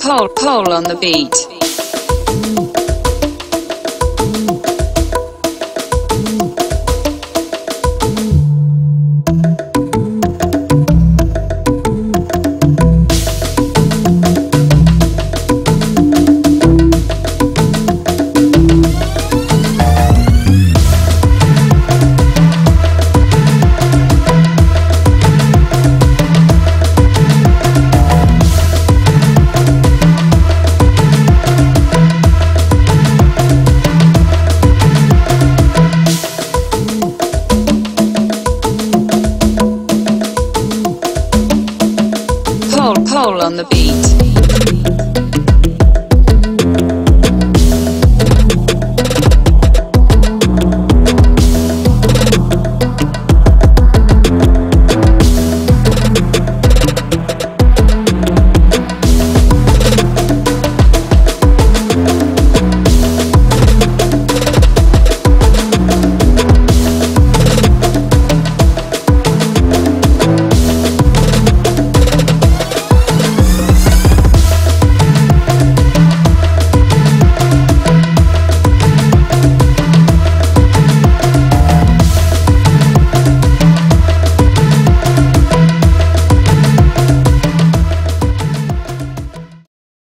Pole, pole on the beat. Pole, pole on the beat.